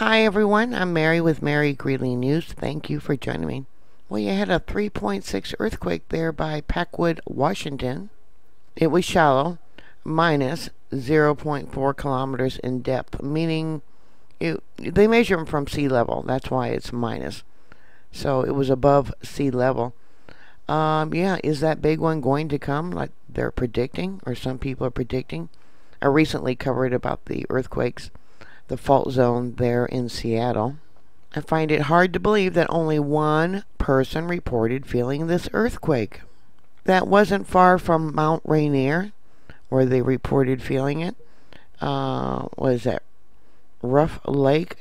Hi everyone, I'm Mary with Mary Greeley News. Thank you for joining me. Well, you had a 3.6 earthquake there by Packwood, Washington. It was shallow, minus 0.4 kilometers in depth, meaning it, they measure them from sea level. That's why it's minus. So it was above sea level. Um, yeah, is that big one going to come like they're predicting, or some people are predicting? I recently covered about the earthquakes the fault zone there in Seattle. I find it hard to believe that only one person reported feeling this earthquake. That wasn't far from Mount Rainier, where they reported feeling it. Uh, what is that? Rough Lake.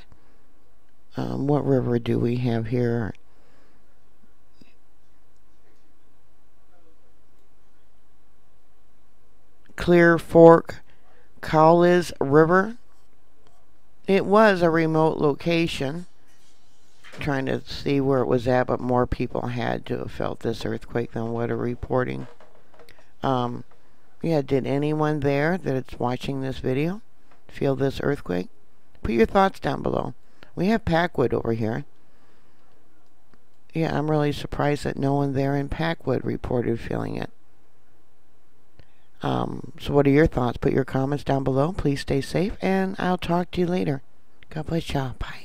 Um, what river do we have here? Clear Fork, Cowlitz River. It was a remote location. Trying to see where it was at, but more people had to have felt this earthquake than what are reporting. Um, yeah, did anyone there that's watching this video feel this earthquake? Put your thoughts down below. We have Packwood over here. Yeah, I'm really surprised that no one there in Packwood reported feeling it. Um, so what are your thoughts? Put your comments down below. Please stay safe, and I'll talk to you later. God bless y'all. Bye.